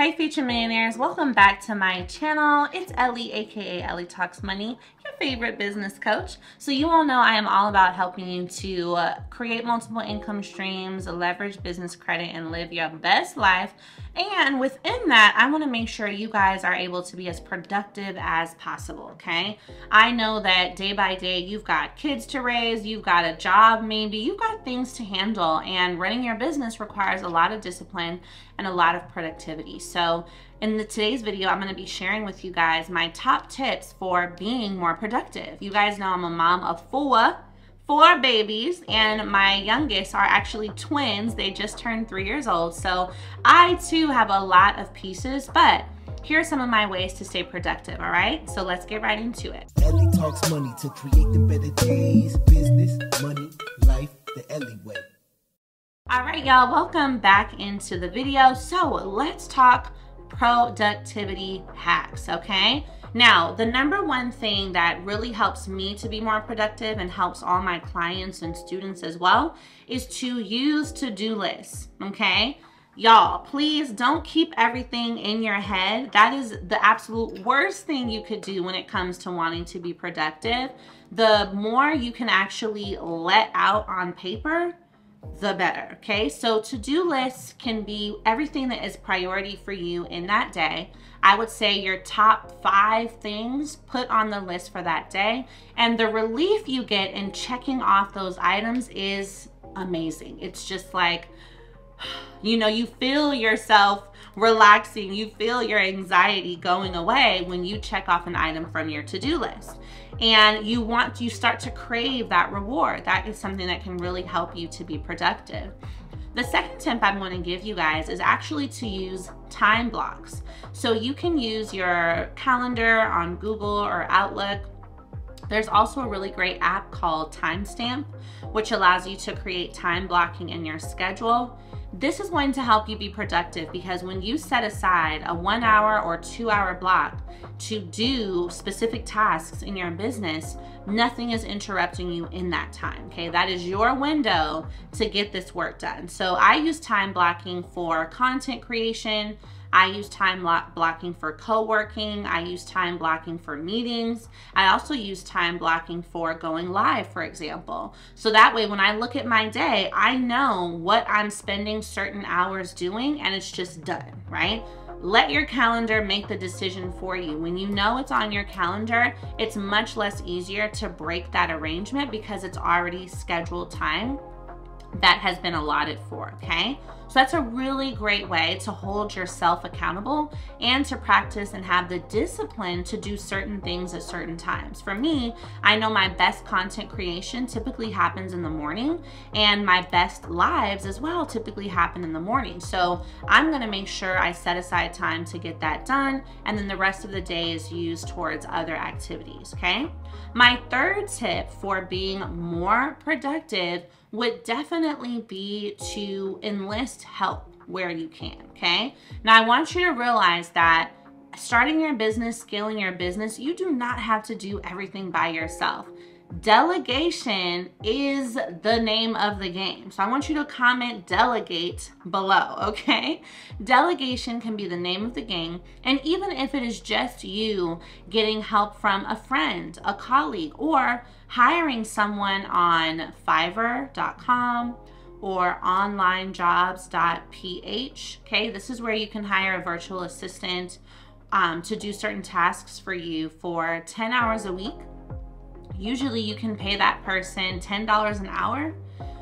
Hey future millionaires, welcome back to my channel. It's Ellie, aka Ellie Talks Money, favorite business coach. So you all know I am all about helping you to uh, create multiple income streams, leverage business credit, and live your best life. And within that, I wanna make sure you guys are able to be as productive as possible, okay? I know that day by day, you've got kids to raise, you've got a job maybe, you've got things to handle, and running your business requires a lot of discipline and a lot of productivity. So in the, today's video, I'm gonna be sharing with you guys my top tips for being more productive. You guys know I'm a mom of four, four babies and my youngest are actually twins. They just turned three years old. So I too have a lot of pieces, but here are some of my ways to stay productive, all right? So let's get right into it. Ellie talks money to create the better days. Business, money, life, the Ellie way. All right, y'all, welcome back into the video. So let's talk productivity hacks, okay? Now, the number one thing that really helps me to be more productive and helps all my clients and students as well is to use to-do lists, okay? Y'all, please don't keep everything in your head. That is the absolute worst thing you could do when it comes to wanting to be productive. The more you can actually let out on paper, the better, okay? So to-do lists can be everything that is priority for you in that day. I would say your top five things put on the list for that day. And the relief you get in checking off those items is amazing. It's just like, you know, you feel yourself relaxing, you feel your anxiety going away when you check off an item from your to-do list. And you want, you start to crave that reward. That is something that can really help you to be productive. The second tip I'm going to give you guys is actually to use time blocks. So you can use your calendar on Google or Outlook there's also a really great app called Timestamp, which allows you to create time blocking in your schedule. This is going to help you be productive because when you set aside a one hour or two hour block to do specific tasks in your business, nothing is interrupting you in that time, okay? That is your window to get this work done. So I use time blocking for content creation, I use time blocking for co-working. I use time blocking for meetings. I also use time blocking for going live, for example. So that way, when I look at my day, I know what I'm spending certain hours doing and it's just done, right? Let your calendar make the decision for you. When you know it's on your calendar, it's much less easier to break that arrangement because it's already scheduled time that has been allotted for, okay? So that's a really great way to hold yourself accountable and to practice and have the discipline to do certain things at certain times. For me, I know my best content creation typically happens in the morning and my best lives as well typically happen in the morning. So I'm gonna make sure I set aside time to get that done and then the rest of the day is used towards other activities, okay? My third tip for being more productive would definitely be to enlist help where you can, okay? Now, I want you to realize that starting your business, scaling your business, you do not have to do everything by yourself. Delegation is the name of the game. So I want you to comment delegate below, okay? Delegation can be the name of the game. And even if it is just you getting help from a friend, a colleague, or hiring someone on fiverr.com or onlinejobs.ph, okay? This is where you can hire a virtual assistant um, to do certain tasks for you for 10 hours a week Usually you can pay that person $10 an hour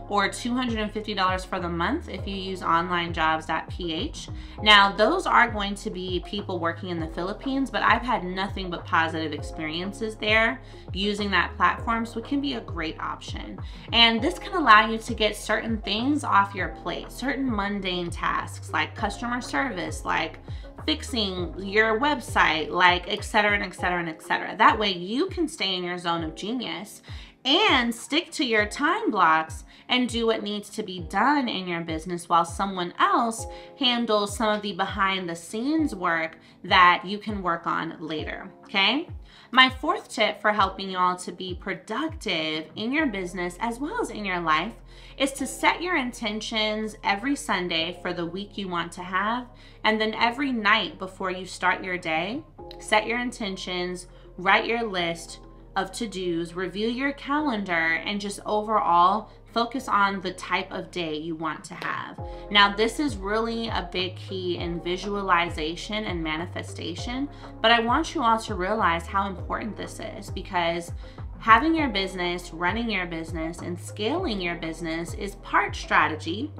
or $250 for the month if you use onlinejobs.ph. Now, those are going to be people working in the Philippines, but I've had nothing but positive experiences there using that platform, so it can be a great option. And this can allow you to get certain things off your plate, certain mundane tasks like customer service, like fixing your website, like et cetera and et cetera and et cetera. That way you can stay in your zone of genius and stick to your time blocks and do what needs to be done in your business while someone else handles some of the behind the scenes work that you can work on later. Okay. My fourth tip for helping you all to be productive in your business as well as in your life is to set your intentions every Sunday for the week you want to have. And then every night before you start your day, set your intentions, write your list of to dos, review your calendar, and just overall focus on the type of day you want to have. Now, this is really a big key in visualization and manifestation, but I want you all to realize how important this is because having your business, running your business, and scaling your business is part strategy.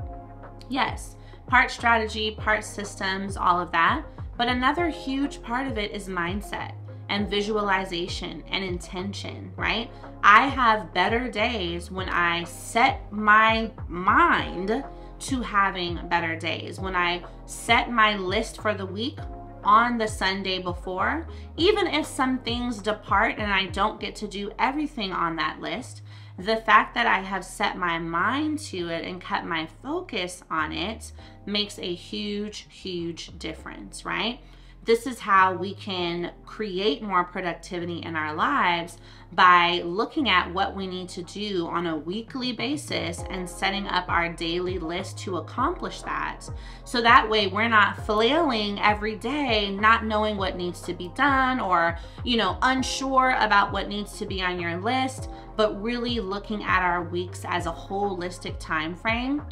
Yes, part strategy, part systems, all of that. But another huge part of it is mindset and visualization and intention, right? I have better days when I set my mind to having better days. When I set my list for the week on the Sunday before, even if some things depart and I don't get to do everything on that list, the fact that I have set my mind to it and kept my focus on it makes a huge, huge difference, right? This is how we can create more productivity in our lives by looking at what we need to do on a weekly basis and setting up our daily list to accomplish that. So that way we're not flailing every day, not knowing what needs to be done or, you know, unsure about what needs to be on your list, but really looking at our weeks as a holistic time frame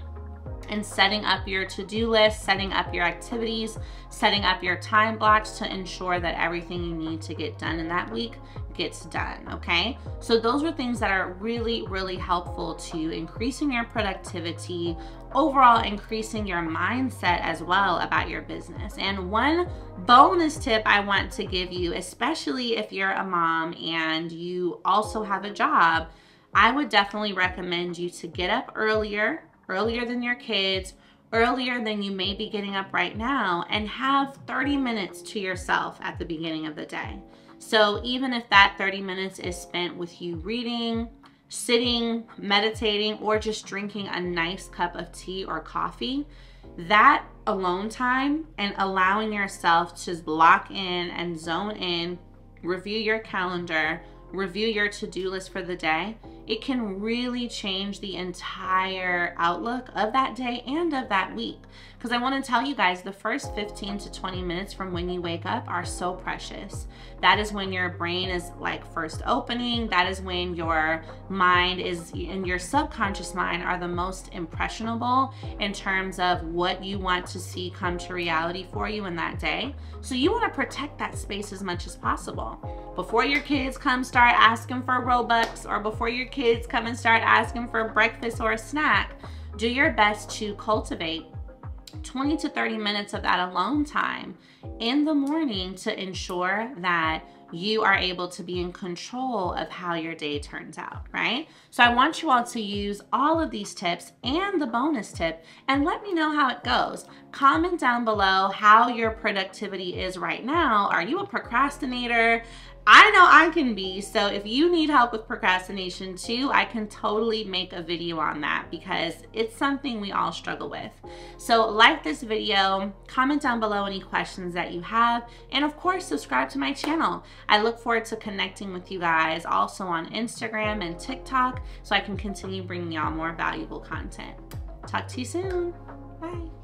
and setting up your to-do list, setting up your activities, setting up your time blocks to ensure that everything you need to get done in that week gets done, okay? So those are things that are really, really helpful to increasing your productivity, overall increasing your mindset as well about your business. And one bonus tip I want to give you, especially if you're a mom and you also have a job, I would definitely recommend you to get up earlier earlier than your kids, earlier than you may be getting up right now, and have 30 minutes to yourself at the beginning of the day. So even if that 30 minutes is spent with you reading, sitting, meditating, or just drinking a nice cup of tea or coffee, that alone time and allowing yourself to lock in and zone in, review your calendar, review your to do list for the day, it can really change the entire outlook of that day and of that week. Because I want to tell you guys the first 15 to 20 minutes from when you wake up are so precious. That is when your brain is like first opening, that is when your mind is and your subconscious mind are the most impressionable in terms of what you want to see come to reality for you in that day. So you want to protect that space as much as possible. Before your kids come start asking for Robux or before your kids come and start asking for breakfast or a snack, do your best to cultivate 20 to 30 minutes of that alone time in the morning to ensure that you are able to be in control of how your day turns out, right? So I want you all to use all of these tips and the bonus tip and let me know how it goes. Comment down below how your productivity is right now. Are you a procrastinator? I know I can be. So if you need help with procrastination too, I can totally make a video on that because it's something we all struggle with. So like this video, comment down below any questions that you have, and of course, subscribe to my channel. I look forward to connecting with you guys also on Instagram and TikTok so I can continue bringing y'all more valuable content. Talk to you soon. Bye.